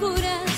escura.